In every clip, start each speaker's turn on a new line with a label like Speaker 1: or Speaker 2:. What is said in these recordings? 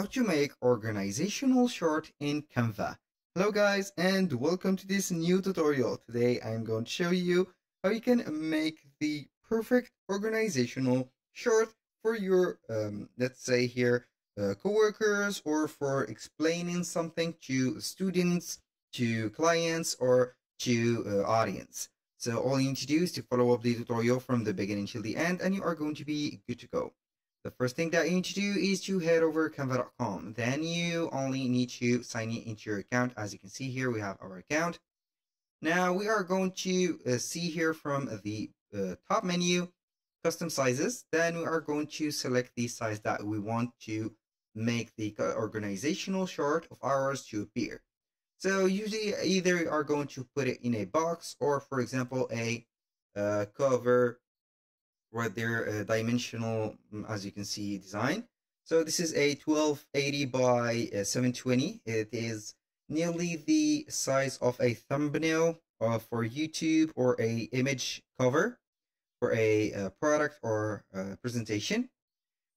Speaker 1: how to make organizational chart in Canva. Hello guys and welcome to this new tutorial. Today I'm going to show you how you can make the perfect organizational chart for your, um, let's say here, uh, coworkers or for explaining something to students, to clients or to uh, audience. So all you need to do is to follow up the tutorial from the beginning till the end and you are going to be good to go. The first thing that you need to do is to head over canva.com. Then you only need to sign in into your account. As you can see here, we have our account. Now we are going to uh, see here from the uh, top menu, custom sizes. Then we are going to select the size that we want to make the organizational chart of ours to appear. So usually either you are going to put it in a box or for example, a uh, cover right there, a dimensional, mm, as you can see, design. So this is a 1280 by uh, 720. It is nearly the size of a thumbnail uh, for YouTube or a image cover for a uh, product or uh, presentation.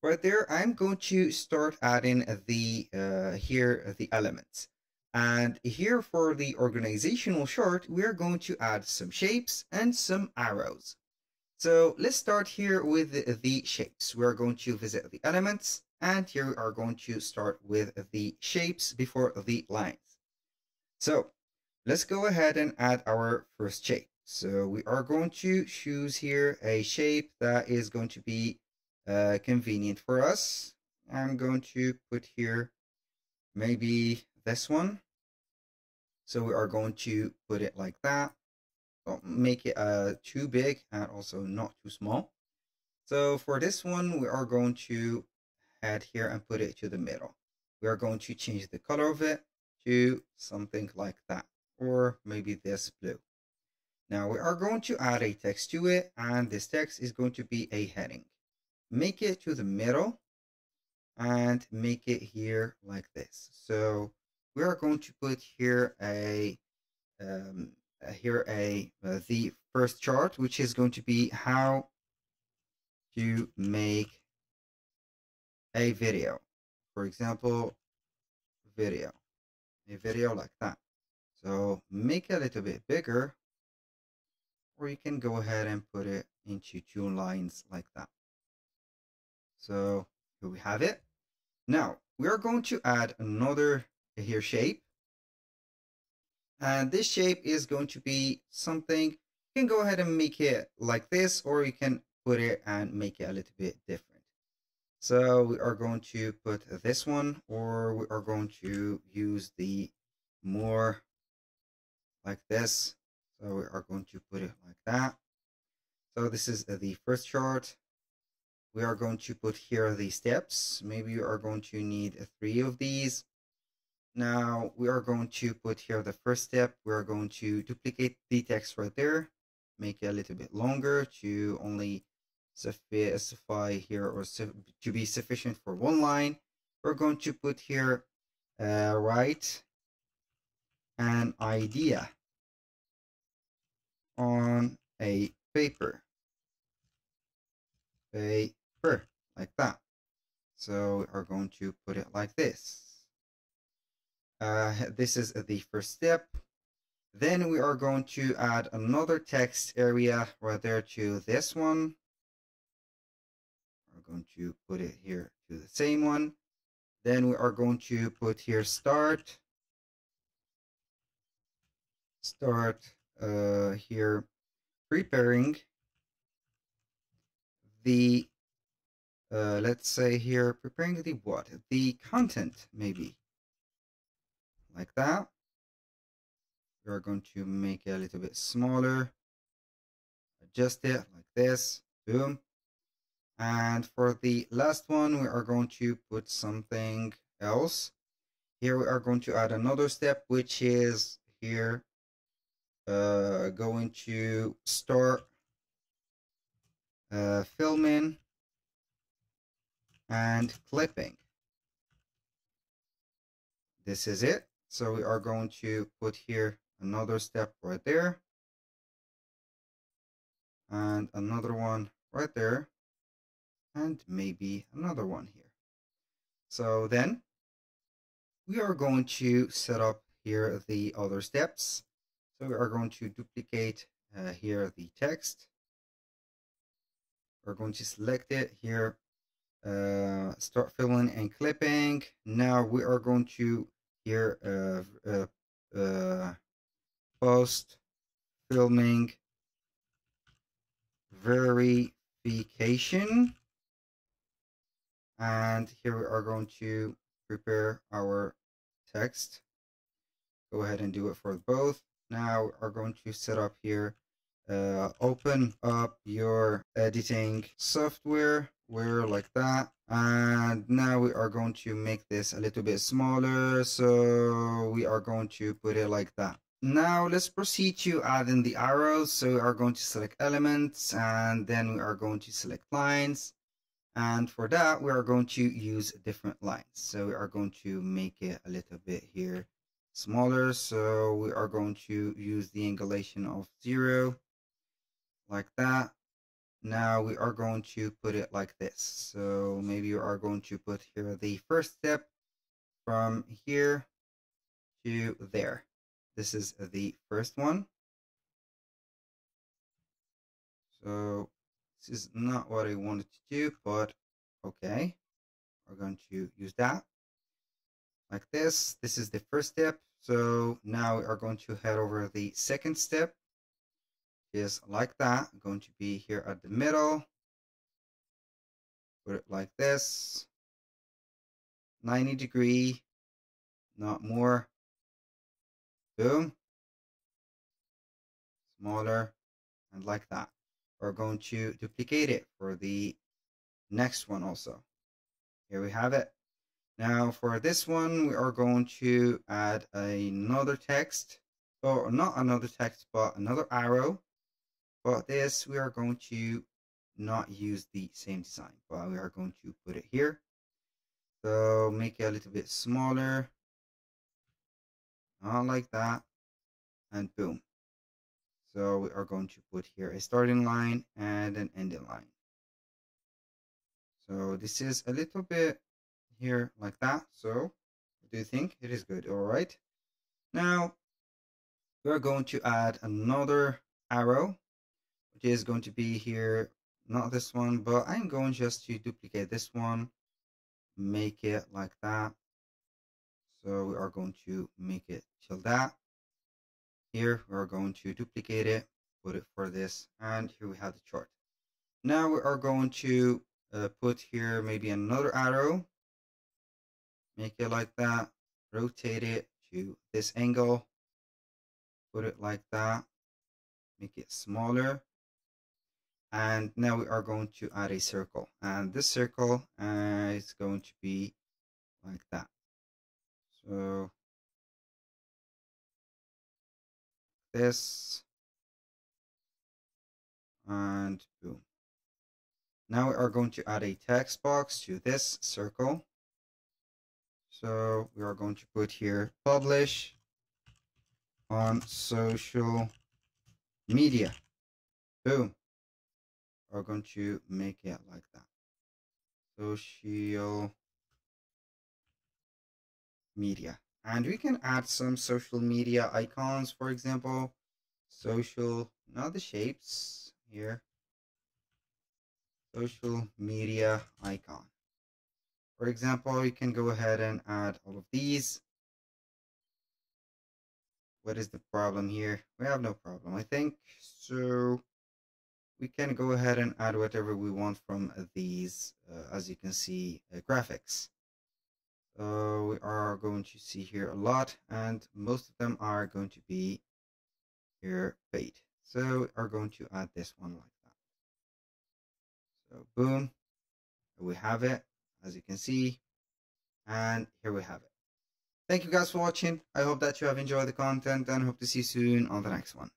Speaker 1: Right there, I'm going to start adding the uh, here the elements. And here for the organizational chart, we're going to add some shapes and some arrows. So let's start here with the, shapes. We're going to visit the elements and here we are going to start with the shapes before the lines. So let's go ahead and add our first shape. So we are going to choose here a shape that is going to be uh, convenient for us. I'm going to put here maybe this one. So we are going to put it like that. Don't make it uh, too big and also not too small. So for this one, we are going to head here and put it to the middle. We are going to change the color of it to something like that, or maybe this blue. Now we are going to add a text to it, and this text is going to be a heading. Make it to the middle and make it here like this. So we are going to put here a um, here a uh, the first chart, which is going to be how to make a video. For example, video, a video like that. So make it a little bit bigger, or you can go ahead and put it into two lines like that. So here we have it. Now we are going to add another here shape and this shape is going to be something, you can go ahead and make it like this, or you can put it and make it a little bit different. So we are going to put this one, or we are going to use the more like this. So we are going to put it like that. So this is the first chart. We are going to put here the steps. Maybe you are going to need three of these. Now we are going to put here the first step. We are going to duplicate the text right there, make it a little bit longer to only specify here or to be sufficient for one line. We're going to put here uh, write an idea on a paper. Paper, like that. So we are going to put it like this. Uh, this is the first step. Then we are going to add another text area right there to this one. We're going to put it here to the same one. Then we are going to put here start. Start uh, here preparing the, uh, let's say here, preparing the what? The content maybe like that. We are going to make it a little bit smaller, adjust it like this, boom. And for the last one, we are going to put something else. Here we are going to add another step, which is here, uh, going to start uh, filming and clipping. This is it. So we are going to put here another step right there. And another one right there. And maybe another one here. So then we are going to set up here the other steps. So we are going to duplicate uh, here the text. We're going to select it here, uh, start filling and clipping. Now we are going to here uh, post filming verification. And here we are going to prepare our text. Go ahead and do it for both. Now we're going to set up here uh, open up your editing software. Where like that and now we are going to make this a little bit smaller so we are going to put it like that now let's proceed to add in the arrows. So we are going to select elements and then we are going to select lines. And for that, we are going to use different lines. So we are going to make it a little bit here smaller. So we are going to use the angulation of zero like that. Now we are going to put it like this. So maybe you are going to put here the first step from here to there. This is the first one. So this is not what I wanted to do, but okay. We're going to use that like this. This is the first step. So now we are going to head over the second step is like that. I'm going to be here at the middle. Put it like this. 90 degree, not more. Boom. Smaller and like that. We're going to duplicate it for the next one also. Here we have it. Now for this one, we are going to add another text, or not another text, but another arrow. But this, we are going to not use the same design, but we are going to put it here. So make it a little bit smaller. Not like that. And boom. So we are going to put here a starting line and an ending line. So this is a little bit here like that. So do you think it is good. All right. Now we're going to add another arrow is going to be here not this one but i'm going just to duplicate this one make it like that so we are going to make it till that. Here we are going to duplicate it, put it for this, and here we have the chart. Now we are going to uh, put here maybe another arrow, make it like that, rotate it to this angle, put it like that, make it smaller. And now we are going to add a circle and this circle uh, is going to be like that. So this and boom. Now we are going to add a text box to this circle. So we are going to put here publish on social media. Boom. We're going to make it like that. Social media. And we can add some social media icons, for example, social, not the shapes here, social media icon. For example, you can go ahead and add all of these. What is the problem here? We have no problem, I think. So we can go ahead and add whatever we want from these, uh, as you can see, uh, graphics. We are going to see here a lot and most of them are going to be here paid. So we are going to add this one like that. So boom, we have it as you can see and here we have it. Thank you guys for watching. I hope that you have enjoyed the content and hope to see you soon on the next one.